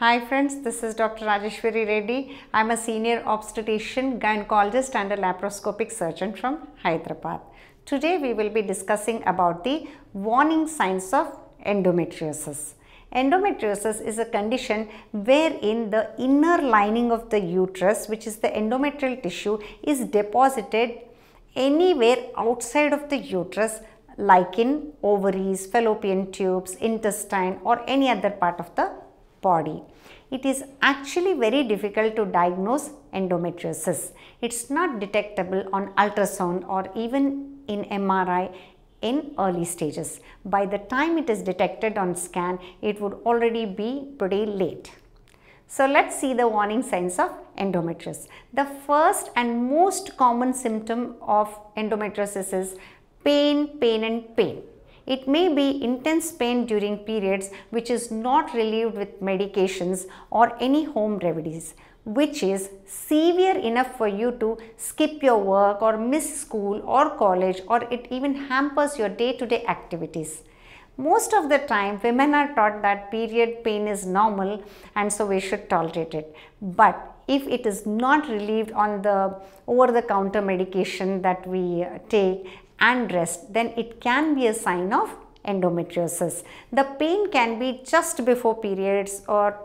Hi friends, this is Dr. Rajeshwari Reddy. I am a senior obstetrician, gynecologist and a laparoscopic surgeon from Hyderabad. Today we will be discussing about the warning signs of endometriosis. Endometriosis is a condition wherein the inner lining of the uterus which is the endometrial tissue is deposited anywhere outside of the uterus like in ovaries, fallopian tubes, intestine or any other part of the body. It is actually very difficult to diagnose endometriosis. It's not detectable on ultrasound or even in MRI in early stages. By the time it is detected on scan, it would already be pretty late. So let's see the warning signs of endometriosis. The first and most common symptom of endometriosis is pain, pain and pain. It may be intense pain during periods which is not relieved with medications or any home remedies which is severe enough for you to skip your work or miss school or college or it even hampers your day-to-day -day activities. Most of the time women are taught that period pain is normal and so we should tolerate it. But if it is not relieved on the over the counter medication that we uh, take and rest, then it can be a sign of endometriosis. The pain can be just before periods or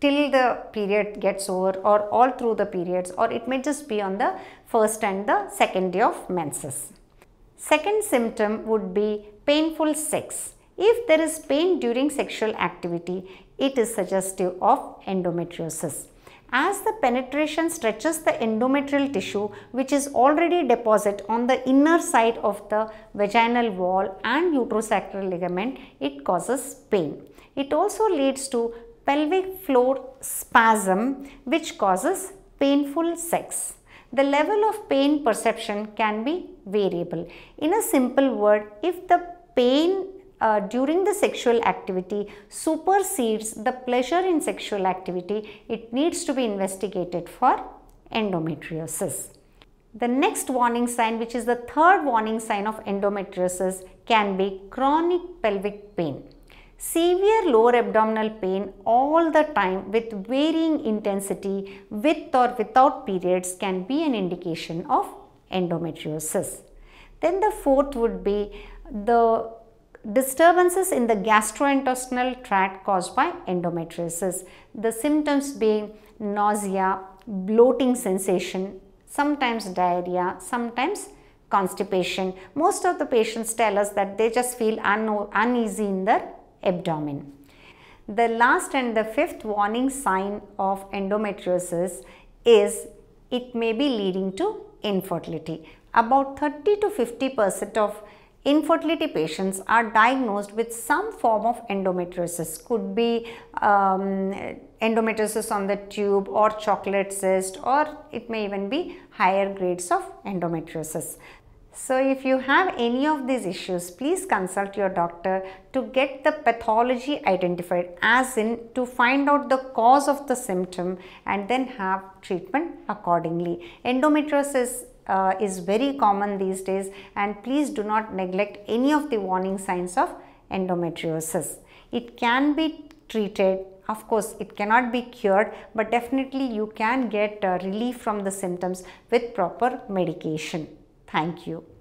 till the period gets over or all through the periods or it may just be on the first and the second day of menses. Second symptom would be painful sex. If there is pain during sexual activity, it is suggestive of endometriosis. As the penetration stretches the endometrial tissue which is already deposit on the inner side of the vaginal wall and uterosacral ligament, it causes pain. It also leads to pelvic floor spasm which causes painful sex. The level of pain perception can be variable. In a simple word, if the pain uh, during the sexual activity supersedes the pleasure in sexual activity, it needs to be investigated for endometriosis. The next warning sign which is the third warning sign of endometriosis can be chronic pelvic pain. Severe lower abdominal pain all the time with varying intensity with or without periods can be an indication of endometriosis. Then the fourth would be the disturbances in the gastrointestinal tract caused by endometriosis. The symptoms being nausea, bloating sensation, sometimes diarrhea, sometimes constipation. Most of the patients tell us that they just feel un uneasy in their abdomen. The last and the fifth warning sign of endometriosis is it may be leading to infertility. About 30 to 50 percent of infertility patients are diagnosed with some form of endometriosis. Could be um, endometriosis on the tube or chocolate cyst or it may even be higher grades of endometriosis. So, if you have any of these issues, please consult your doctor to get the pathology identified as in to find out the cause of the symptom and then have treatment accordingly. Endometriosis uh, is very common these days and please do not neglect any of the warning signs of endometriosis. It can be treated of course it cannot be cured but definitely you can get uh, relief from the symptoms with proper medication. Thank you.